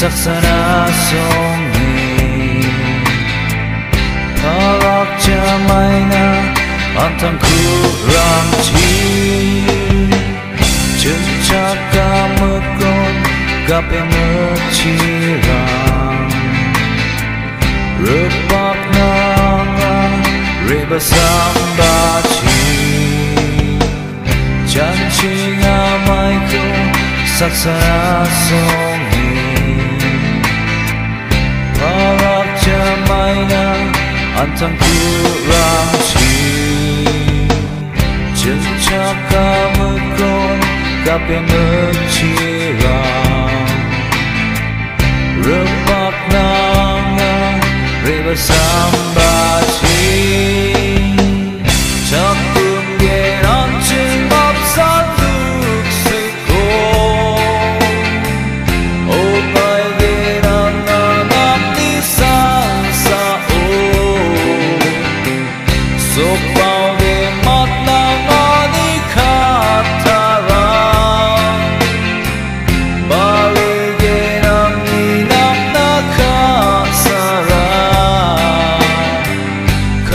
saksana songi Parak jamai na khu kurang chi Cencak kamekon gape mecirang Repak nanga reba sambaci Janji ngamai ko saksana songi sông antang kurang chi Cencak kamekon gape mecirang Repak nanga reba sambaci Campur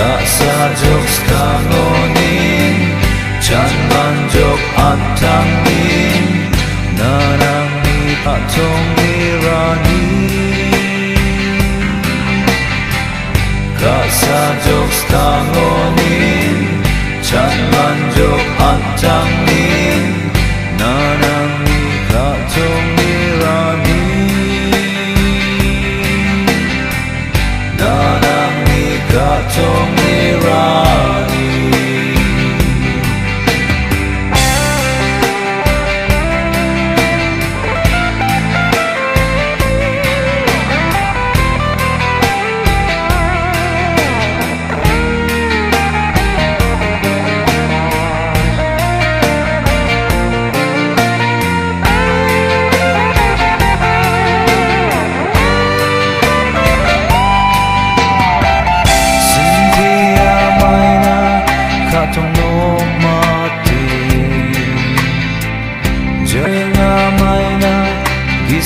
Tak sajuk sekaloni Can manjuk atang ni Narang ni patung ni rani Tak sajuk sekaloni Can manjuk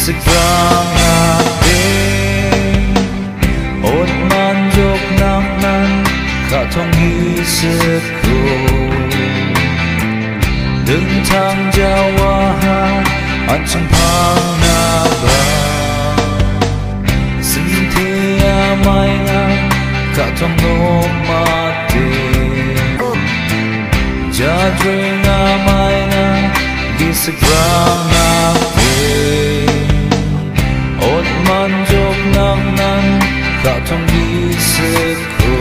สักครั้งหากเองอดมันยกน้ำนั้นข้าต้องมีสักครู่ดึงทางจาวาหาอันฉันพังหน้าบ้าสิ่งที่ไม่งามข้าต้องโน้มมาดีจะดรีนาไม่งามดีสักครั้งหากเอง katong sẽ khổ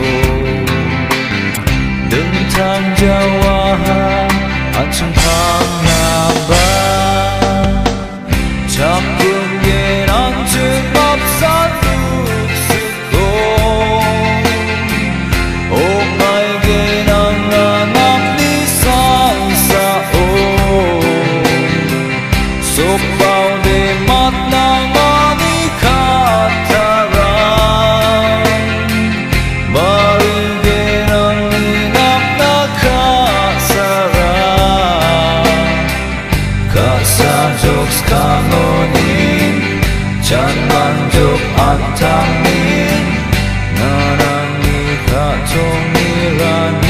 Đừng thang Jawa 사사족 스카노님 찬만족 안타민 나랑 니가 종이라니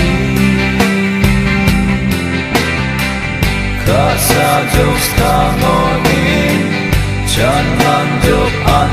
가사족 스카노님 찬만족 안타민